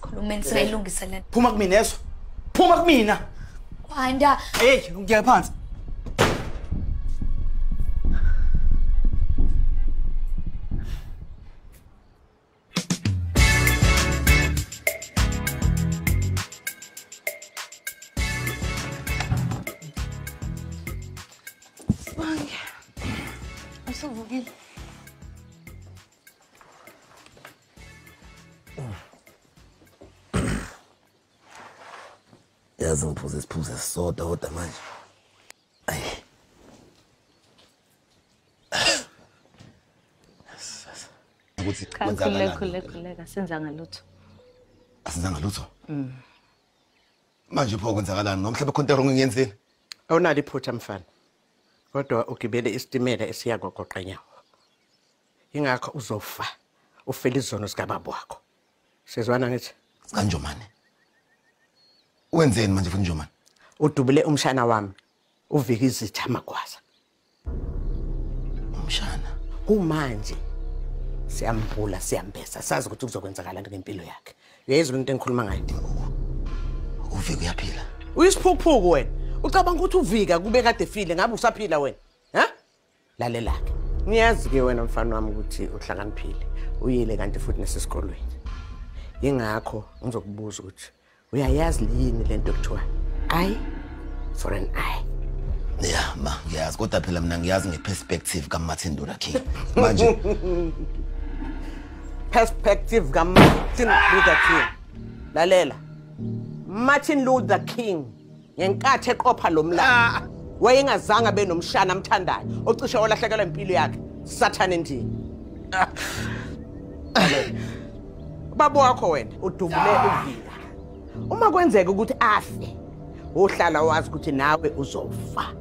khulumeni singayilungisa lento phuma kumina yeso phuma kumina kwanda hey ngiya phansi. Usuvukile yazi ngiphuze isiphuzo esisodwa kodwa manje. Ayi. Ukuthi kwenzakalani khuleka khuleka senzanga lutho. asenzanga lutho? Manje pho kwenzakalani? Noma mhlawumbe khona into wrong ngiyenzile? Awunalo iphutha mfana. Kodwa ugibele isitimela esiya kwagoqanyawo ingakho uzofa ufela izono zikababa wakho. Sizwana ngithi? Kanjomane wenzeni manje futhi njomane udubule umshana wami. Uvike izitha amagwaza umshana? Kumanje siyambhula siyambesa. Sazi ukuthi kuzokwenzakalani ngempilo yakhe. Uyayizwa into engikhuluma ngayo uvike uyaphila? Uyisiphukuphuku wena. Ucabanga ukuthi uvika kube kade file ngabe usaphila wena? Ha? Lalela-ke ngiyazi-ke wena mfana wami ukuthi uhlakaniphile. Uyile kanti futhi nasesikolweni yingakho ngizokubuza ukuthi uyayazi yini le nto ekuthiwa eye for an eye ya ma ngiyazi kodwa phela mina ngiyazi ngeperspective kamartin luther king. Manje. Perspective kamartin luther king. Lalela. Martin luther king ngenkathi eqopha lo mlando wayengazange abe nomshana amthandayo ocishe walahlekelwa impilo yakhe sathane ndini babo wakho wena udubule uvila. Uma kwenzeka ukuthi afe uhlala wazi ukuthi nawe uzofa.